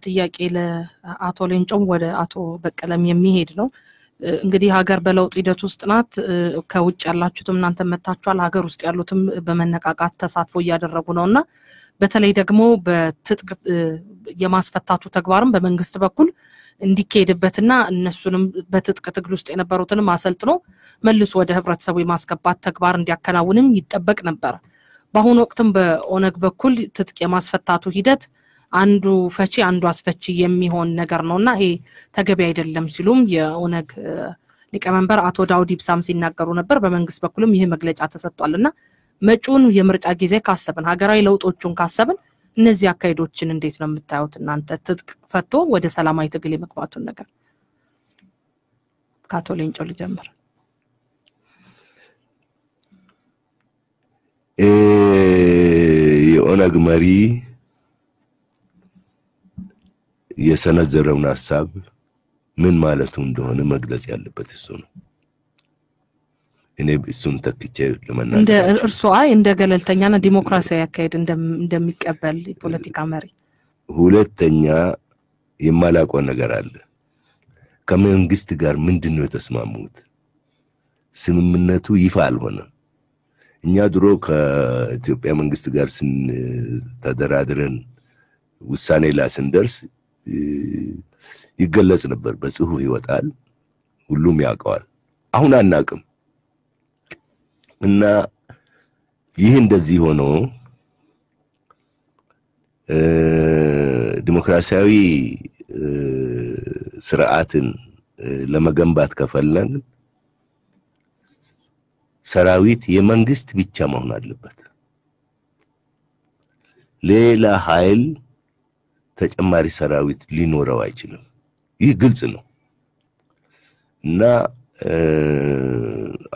ጥያቄ ለአቶ ሌንጮም ወደ አቶ በቀለም የሚሄድ ነው። እንግዲህ ሀገር በለውጥ ሂደት ውስጥ ናት። ከውጭ ያላችሁትም እናንተ መታችኋል። ሀገር ውስጥ ያሉትም በመነቃቃት ተሳትፎ እያደረጉ ነው እና በተለይ ደግሞ በትጥቅ የማስፈታቱ ተግባርም በመንግስት በኩል እንዲካሄድበትና እነሱንም በትጥቅ ትግል ውስጥ የነበሩትንም አሰልጥኖ መልሶ ወደ ህብረተሰቡ የማስገባት ተግባር እንዲያከናውንም ይጠበቅ ነበር። በአሁኑ ወቅትም በኦነግ በኩል ትጥቅ የማስፈታቱ ሂደት አንዱ ፈቺ አንዱ አስፈቺ የሚሆን ነገር ነው እና ይሄ ተገቢ አይደለም ሲሉም የኦነግ ሊቀመንበር አቶ ዳውድ ኢብሳም ሲናገሩ ነበር። በመንግስት በኩልም ይህ መግለጫ ተሰጥቷል እና መጪውን የምርጫ ጊዜ ካሰብን ሀገራዊ ለውጦቹን ካሰብን እነዚህ አካሄዶችን እንዴት ነው የምታዩት እናንተ? ትጥቅ ፈቶ ወደ ሰላማዊ ትግል የመግባቱን ነገር ከአቶ ሌንጮ ሊጀምር። የኦነግ መሪ የሰነዘረውን ሀሳብ ምን ማለቱ እንደሆነ መግለጽ ያለበት እሱ ነው። እኔ እሱን ተክቼ እንደ ለመናገር እርሱ አይ እንደ ገለልተኛና ዲሞክራሲያዊ አካሄድ እንደሚቀበል የፖለቲካ መሪ ሁለተኛ የማላውቀው ነገር አለ። ከመንግስት ጋር ምንድን ነው የተስማሙት? ስምምነቱ ይፋ አልሆነም። እኛ ድሮ ከኢትዮጵያ መንግስት ጋር ተደራድረን ውሳኔ ላይ ስንደርስ ይገለጽ ነበር፣ በጽሁፍ ይወጣል፣ ሁሉም ያውቀዋል። አሁን አናቅም እና ይህ እንደዚህ ሆኖ ዲሞክራሲያዊ ስርዓትን ለመገንባት ከፈለግን ሰራዊት የመንግስት ብቻ መሆን አለበት። ሌላ ኃይል ተጨማሪ ሰራዊት ሊኖረው አይችልም። ይህ ግልጽ ነው እና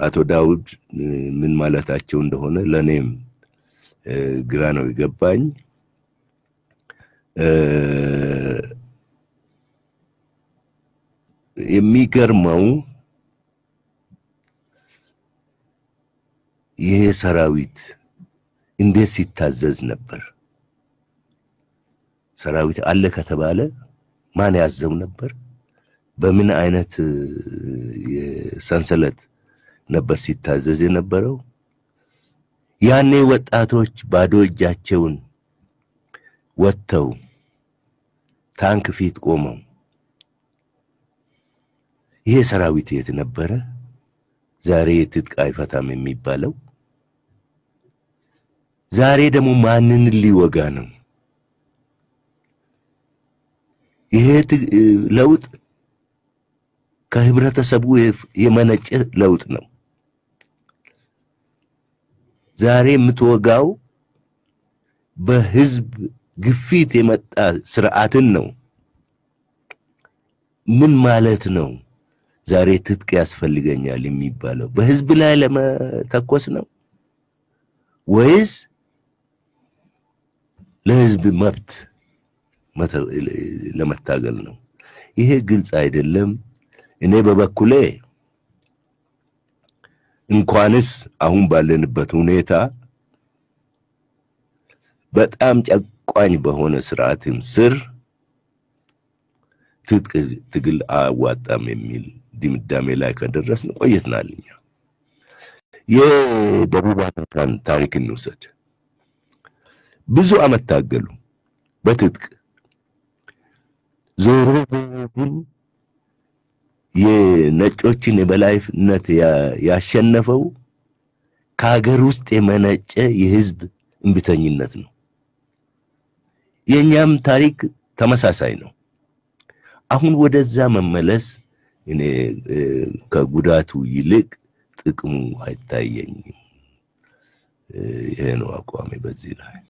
አቶ ዳውድ ምን ማለታቸው እንደሆነ ለእኔም ግራ ነው የገባኝ። የሚገርመው ይሄ ሰራዊት እንዴት ሲታዘዝ ነበር? ሰራዊት አለ ከተባለ ማን ያዘው ነበር? በምን አይነት እ፣ የሰንሰለት ነበር ሲታዘዝ የነበረው? ያኔ ወጣቶች ባዶ እጃቸውን ወጥተው ታንክ ፊት ቆመው ይሄ ሰራዊት የት ነበረ? ዛሬ ትጥቅ አይፈታም የሚባለው ዛሬ ደግሞ ማንን ሊወጋ ነው? ይሄ ለውጥ ከህብረተሰቡ የመነጨ ለውጥ ነው። ዛሬ የምትወጋው በህዝብ ግፊት የመጣ ስርዓትን ነው። ምን ማለት ነው? ዛሬ ትጥቅ ያስፈልገኛል የሚባለው በህዝብ ላይ ለመተኮስ ነው ወይስ ለህዝብ መብት ለመታገል ነው? ይሄ ግልጽ አይደለም። እኔ በበኩሌ እንኳንስ አሁን ባለንበት ሁኔታ በጣም ጨቋኝ በሆነ ስርዓትም ስር ትጥቅ ትግል አያዋጣም የሚል ድምዳሜ ላይ ከደረስን ቆይተናል። እኛ የደቡብ አፍሪካን ታሪክ እንውሰድ። ብዙ አመት ታገሉ በትጥቅ ዞሮ ዞሮ ግን የነጮችን የበላይነት ያሸነፈው ከሀገር ውስጥ የመነጨ የህዝብ እምቢተኝነት ነው። የእኛም ታሪክ ተመሳሳይ ነው። አሁን ወደዛ መመለስ እኔ ከጉዳቱ ይልቅ ጥቅሙ አይታየኝም። ይሄ ነው አቋሜ በዚህ ላይ።